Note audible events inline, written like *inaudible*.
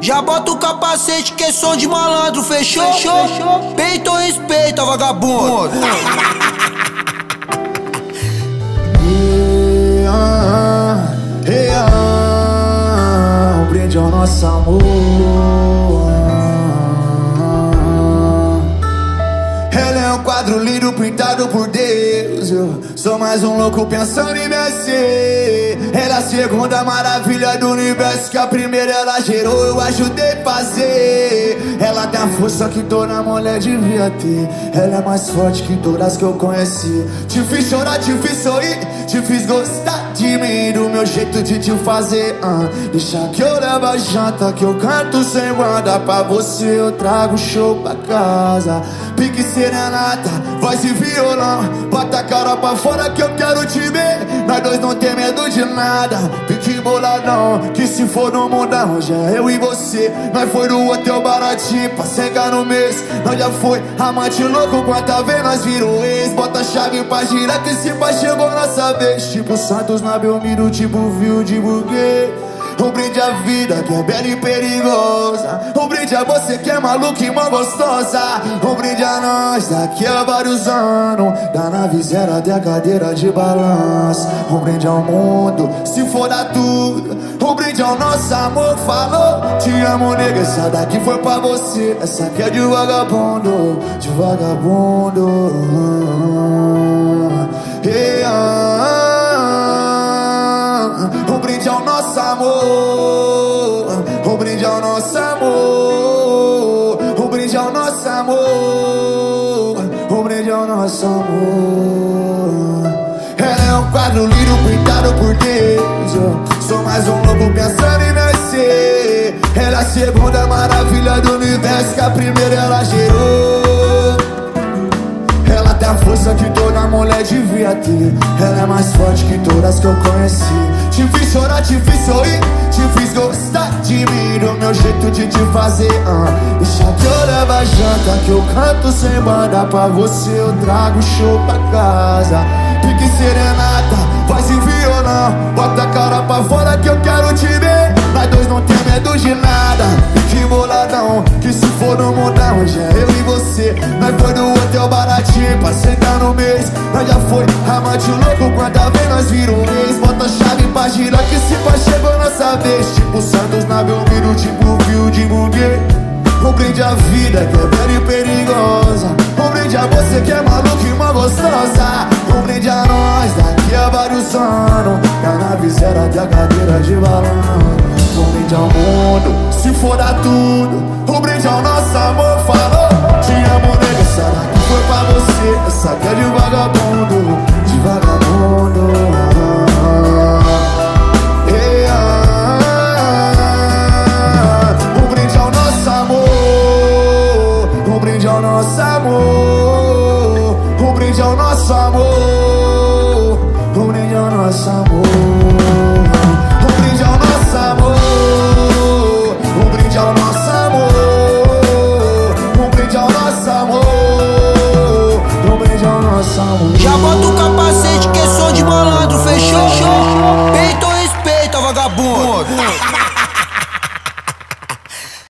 Já bota o capacete que é som de malandro, fechou? fechou? Peito ou respeita, vagabundo? Um *laughs* brinde ao nosso amor. Ela é um quadro lindo pintado por Deus. Eu sou mais um louco pensando em vencer. A segunda maravilha do universo. Que a primeira ela gerou, eu ajudei fazer. Ela tem a força que toda mulher devia ter. Ela é mais forte que todas que eu conheci. Te fiz chorar, te fiz sorrir. Te fiz gostar de mim, do meu jeito de te fazer. Uh. Deixa que eu levo a janta, que eu canto sem guarda. Pra você eu trago show pra casa. Pique serenata, voz e violão. Bota a cara pra fora que eu quero te ver. Nós não tem medo de nada. Pique boladão, que se for no mundão, já é eu e você. Nós foi no hotel baratinho pra cegar no mês. Nós já foi amante louco, quanta vez nós virou ex. Bota a chave pra girar, que se pai chegou nossa vez. Tipo Santos na Belmiro, tipo viu de burguês. Um brinde à vida que é bela e perigosa. Brinde a você que é maluca e mó gostosa. Um brinde a nós daqui a vários anos. Da nave zero até a cadeira de balanço. Um brinde ao mundo, se for dar tudo. Um brinde ao nosso amor, falou. Te amo, nega. Essa daqui foi pra você. Essa aqui é de vagabundo, de vagabundo. Hey, ah, um brinde ao nosso amor. Um brinde ao nosso amor. Amor. Um brinde ao nosso amor. Ela é um quadro lindo pintado por Deus. Eu sou mais um louco pensando em nascer. Ela é a segunda maravilha do universo. Que a primeira ela gerou. Ela tem a força que toda mulher devia ter. Ela é mais forte que todas que eu conheci. Te fiz chorar, te fiz sorrir. Meu jeito de te fazer. Uh. Deixa que eu levo a janta, que eu canto sem banda. Pra você eu trago show pra casa. Pique serenata, voz e violão. Bota a cara pra fora que eu quero te ver. Nós dois não tem medo de nada. Que boladão, que se for no mundão, hoje é eu e você. Nós foi do hotel baratinho pra sentar no mês. Nós já foi amante louco, quanta vez nós virou ex. Bota a chave pra girar vez. Tipo Santos na Belmiro, tipo Viu de. Um brinde à vida que é bela e perigosa. Brinde a você que é maluco e uma gostosa. Brinde a nós daqui a vários anos. Que a nave zero até a cadeira de balão. Brinde ao mundo, se for dar tudo. Brinde ao nosso amor, nosso amor. Um brinde ao nosso amor. Um brinde ao nosso amor.